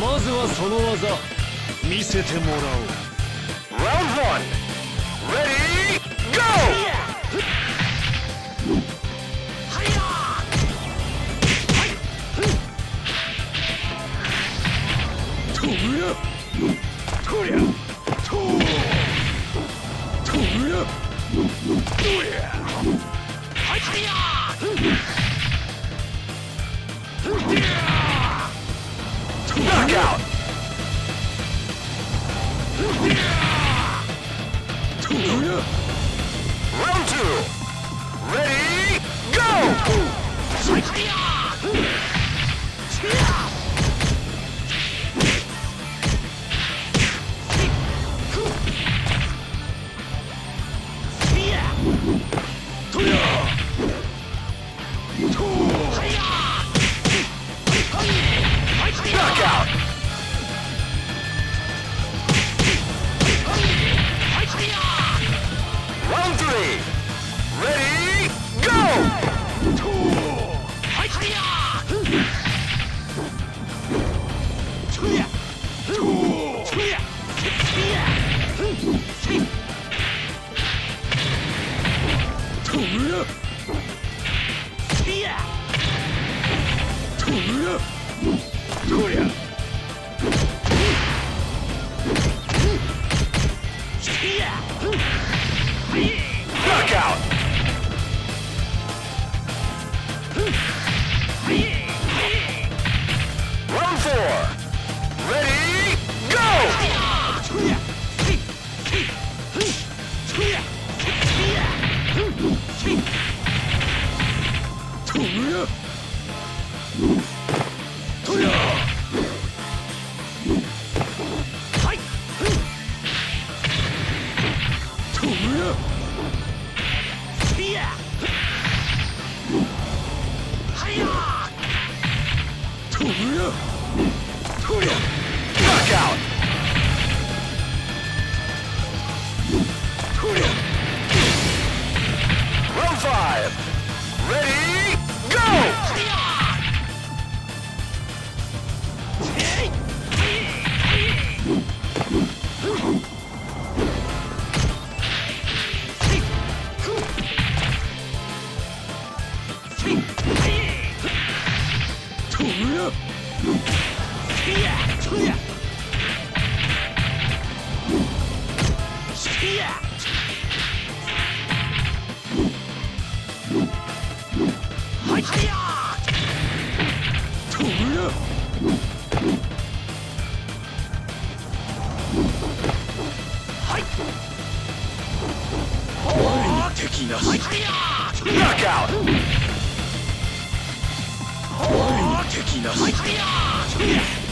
まずはその技見せてもらおう Round one. Ready, go! とりゃとりゃととりゃとりゃ Knockout. こりゃ Knockout. よはい飛ぶよはいおい敵なしナックアウト敵なし